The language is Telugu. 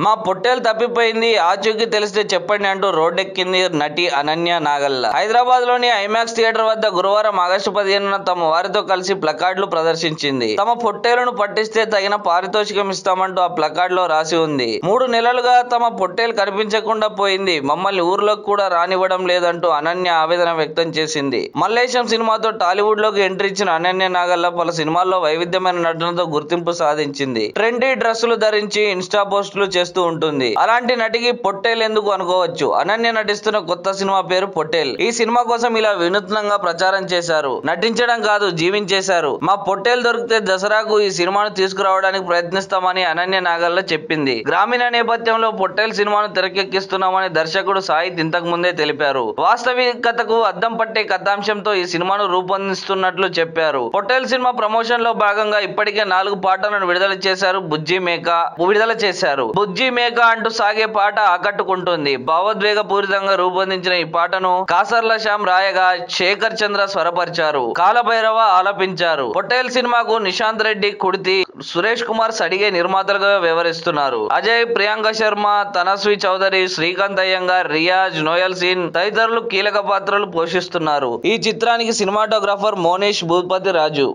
మా పొట్టేలు తప్పిపోయింది ఆచూకీ తెలిస్తే చెప్పండి అంటూ రోడ్డెక్కింది నటి అనన్య నాగల్ల. హైదరాబాద్లోని ఐమాక్స్ థియేటర్ వద్ద గురువారం ఆగస్టు పదిహేనున తమ వారితో కలిసి ప్లకార్డులు ప్రదర్శించింది. తమ పొట్టేలను పట్టిస్తే తగిన పారితోషికం ఇస్తామంటూ ఆ ప్లకార్డ్లో రాసి ఉంది. మూడు నెలలుగా తమ పొట్టేలు కనిపించకుండా పోయింది. మమ్మల్ని ఊర్లోకి కూడా రానివ్వడం లేదంటూ అనన్య ఆవేదన వ్యక్తం చేసింది. మల్లేశం సినిమాతో టాలీవుడ్లోకి ఎంట్రీ ఇచ్చిన అనన్య నాగల్ల పలు సినిమాల్లో వైవిధ్యమైన నటనతో గుర్తింపు సాధించింది. ట్రెండీ డ్రెస్సులు ధరించి ఇన్స్టా పోస్టులు చేస్తూ ఉంటుంది. అలాంటి నటికి పొట్టేల్ ఎందుకు అనుకోవచ్చు? అనన్య నటిస్తున్న కొత్త సినిమా పేరు పొట్టేల్. ఈ సినిమా కోసం ఇలా వినూత్నంగా ప్రచారం చేశారు. నటించడం కాదు జీవించేశారు. మా పొట్టేల్ దొరికితే దసరాకు ఈ సినిమాను తీసుకురావడానికి ప్రయత్నిస్తామని అనన్య నాగల్ల చెప్పింది. గ్రామీణ నేపథ్యంలో పొట్టేల్ సినిమాను తెరకెక్కిస్తున్నామని దర్శకుడు సాయిత్ ఇంతకు ముందే తెలిపారు. వాస్తవికతకు అద్దం పట్టే కథాంశంతో ఈ సినిమాను రూపొందిస్తున్నట్లు చెప్పారు. పొట్టేల్ సినిమా ప్రమోషన్లో భాగంగా ఇప్పటికే నాలుగు పాటలను విడుదల చేశారు బుజ్జి మేక విడుదల చేశారు. బుజ్జి మేక అంటూ సాగే పాట ఆకట్టుకుంటుంది. భావోద్వేగ పూరితంగా రూపొందించిన ఈ పాటను కాసర్ల శ్యామ్ రాయగా శేఖర్ చంద్ర స్వరపరిచారు. కాలభైరవ ఆలపించారు. పొట్టేల్ సినిమాకు నిశాంత్ రెడ్డి కుడితి సురేష్ కుమార్ సడిగే నిర్మాతలుగా వ్యవహరిస్తున్నారు. అజయ్ ప్రియాంక శర్మ తనస్వి చౌదరి శ్రీకాంత్ అయ్యంగార్ రియాజ్ నోయల్ సీన్ తదితరులు కీలక పాత్రలు పోషిస్తున్నారు. ఈ చిత్రానికి సినిమాటోగ్రాఫర్ మోనేష్ భూపతి రాజు.